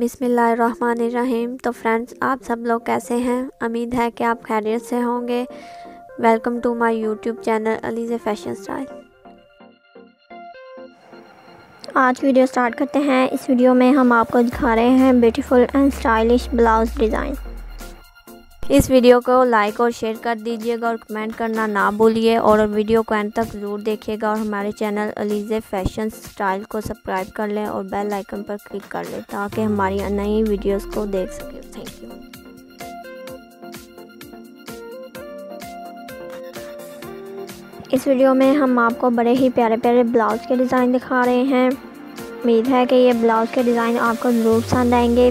बिसमीम तो फ्रेंड्स, आप सब लोग कैसे हैं? उम्मीद है कि आप खैरियत से होंगे। Welcome to my YouTube channel Alizeh fashion style. आज वीडियो स्टार्ट करते हैं। इस वीडियो में हम आपको दिखा रहे हैं beautiful and stylish blouse design. इस वीडियो को लाइक और शेयर कर दीजिएगा और कमेंट करना ना भूलिए और वीडियो को एंड तक ज़रूर देखिएगा और हमारे चैनल अलीज़े फ़ैशन स्टाइल को सब्सक्राइब कर लें और बेल आइकन पर क्लिक कर लें ताकि हमारी नई वीडियोस को देख सकें। थैंक यू इस वीडियो में हम आपको बड़े ही प्यारे प्यारे ब्लाउज़ के डिज़ाइन दिखा रहे हैं। उम्मीद है कि ये ब्लाउज़ के डिज़ाइन आपको ज़रूर पसंद आएँगे।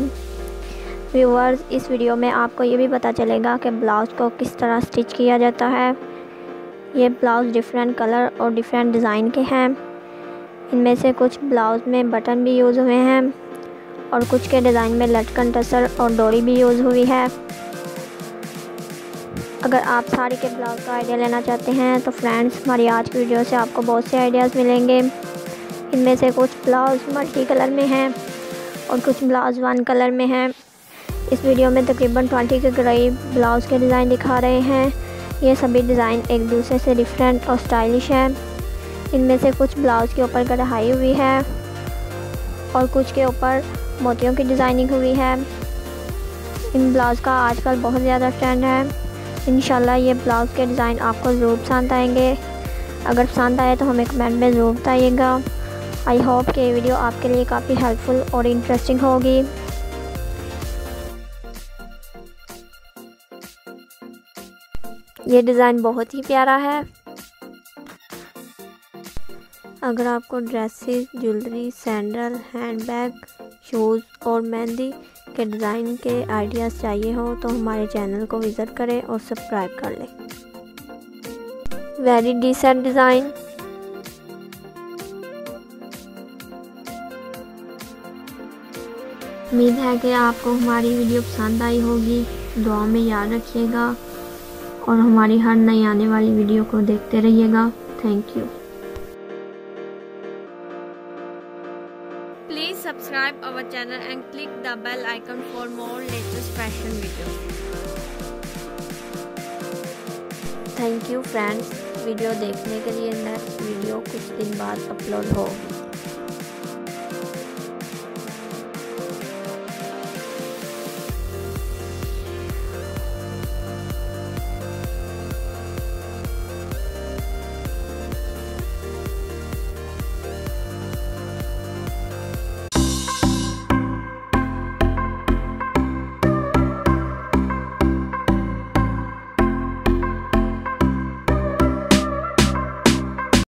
व्यूवर्स इस वीडियो में आपको ये भी पता चलेगा कि ब्लाउज़ को किस तरह स्टिच किया जाता है। ये ब्लाउज़ डिफरेंट कलर और डिफरेंट डिज़ाइन के हैं। इनमें से कुछ ब्लाउज़ में बटन भी यूज़ हुए हैं और कुछ के डिज़ाइन में लटकन टसर और डोरी भी यूज़ हुई है। अगर आप साड़ी के ब्लाउज़ का आइडिया लेना चाहते हैं तो फ्रेंड्स हमारी आज की वीडियो से आपको बहुत से आइडियाज़ मिलेंगे। इनमें से कुछ ब्लाउज़ मल्टी कलर में हैं और कुछ ब्लाउज़ वन कलर में हैं। इस वीडियो में तकरीबन 20 के करीब ब्लाउज़ के डिज़ाइन दिखा रहे हैं। ये सभी डिज़ाइन एक दूसरे से डिफरेंट और स्टाइलिश हैं। इनमें से कुछ ब्लाउज़ के ऊपर कढ़ाई हुई है और कुछ के ऊपर मोतियों की डिज़ाइनिंग हुई है। इन ब्लाउज़ का आजकल बहुत ज़्यादा ट्रेंड है। इन ये ब्लाउज़ के डिज़ाइन आपको ज़रूर पसंद आएँगे। अगर पसंद आए तो हमें कमेंट में ज़रूर बताइएगा। आई होप कि ये वीडियो आपके लिए काफ़ी हेल्पफुल और इंटरेस्टिंग होगी। ये डिज़ाइन बहुत ही प्यारा है। अगर आपको dresses, jewellery, sandal, handbag, shoes और मेहंदी के डिज़ाइन के आइडियाज़ चाहिए हो तो हमारे चैनल को विज़िट करें और सब्सक्राइब कर लें। Very decent design. उम्मीद है कि आपको हमारी वीडियो पसंद आई होगी। दुआ में याद रखिएगा। और हमारी हर नई आने वाली वीडियो को देखते रहिएगा। Thank you please subscribe our channel and click the bell icon for more latest fashion video thank you friends video देखने के लिए नेक्स्ट वीडियो कुछ दिन बाद अपलोड होगी